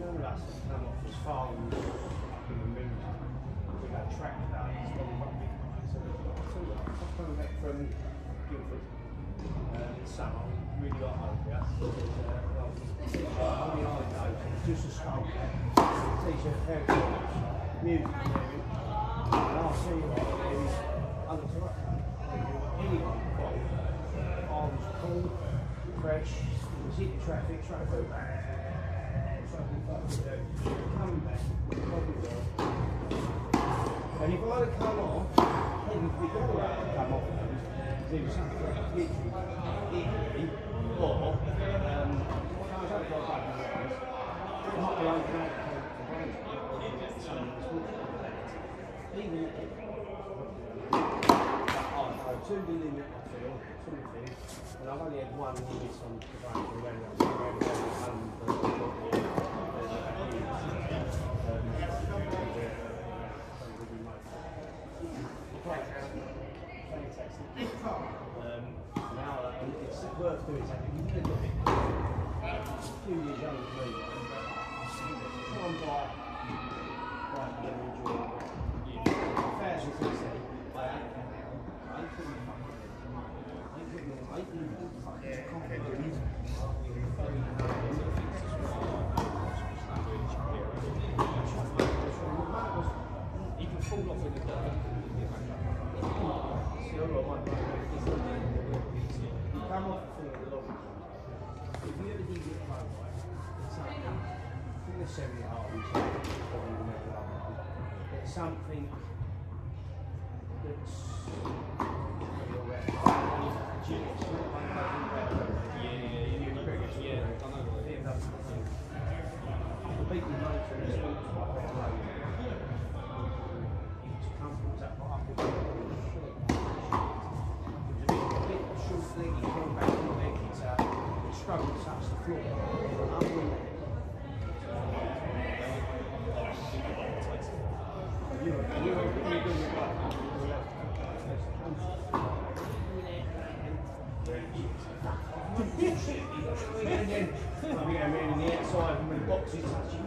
there's none that come off as farms up the middle. We've had track days on rugby night, so coming back from Guildford uh, summer. Really got. Uh, well, only I know, just a skull cap, t-shirt, pair music. And I'll see you what there is other. Anyone arms cool, fresh, was hitting traffic, will. And if I had come off, technically all that come off those, there was literally, or, um, not this wood. Even two the limit I feel, things, and I've only had one limit on the around it right. I'll be going around the outside and when the box is touching.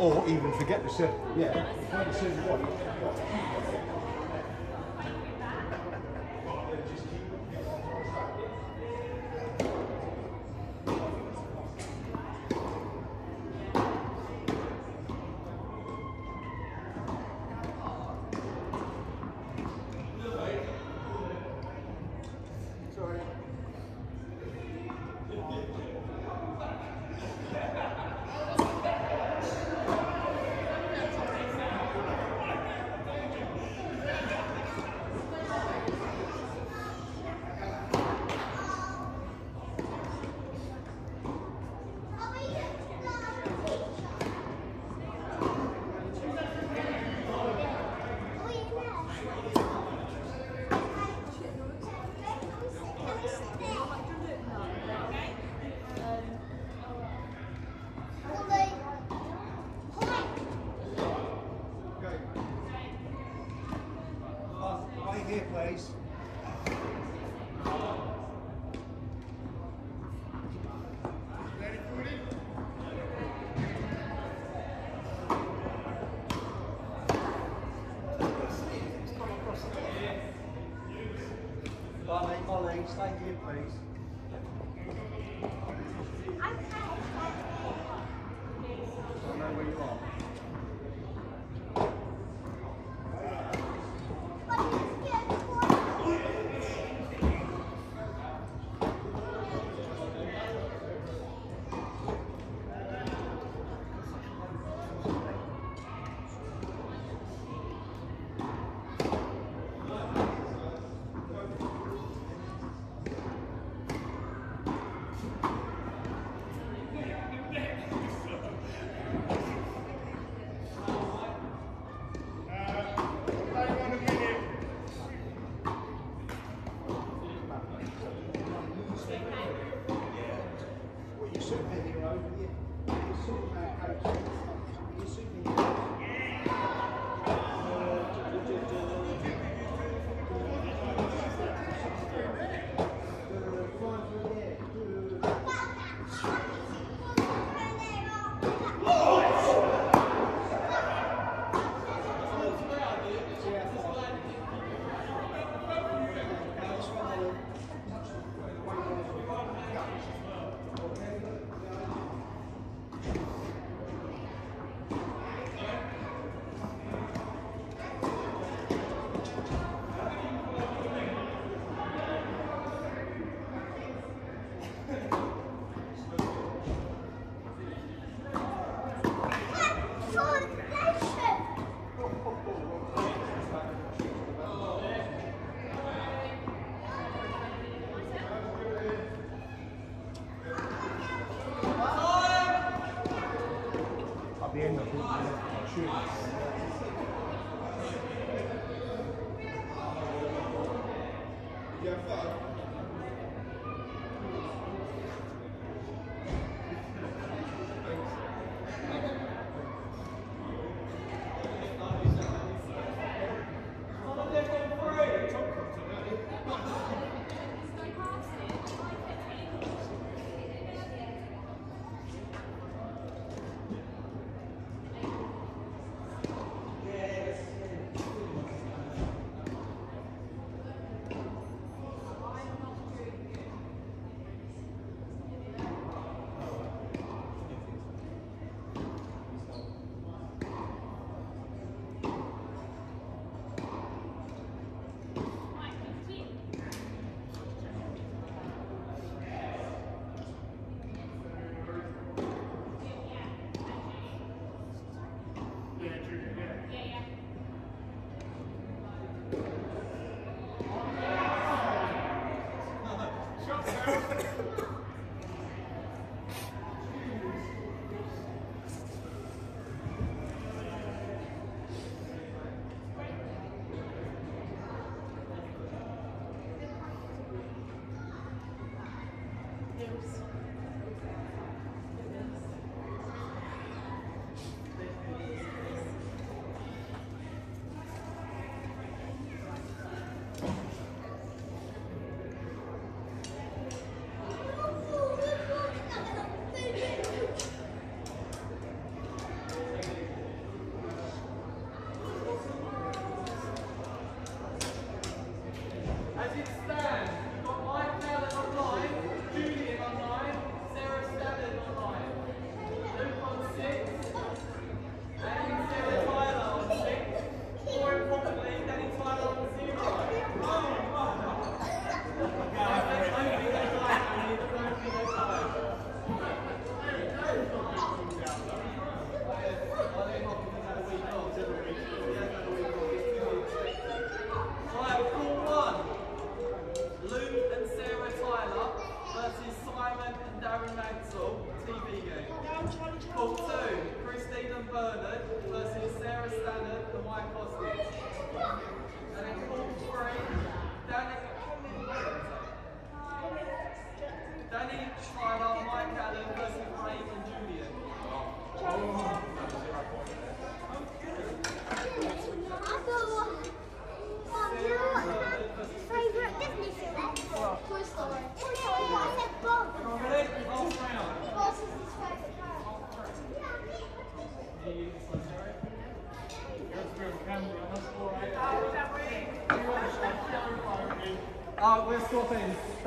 Or even forget the set. Yeah, find the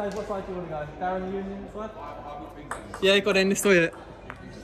we're what side do you want to go? Darren, Union side? Yeah, got in this way.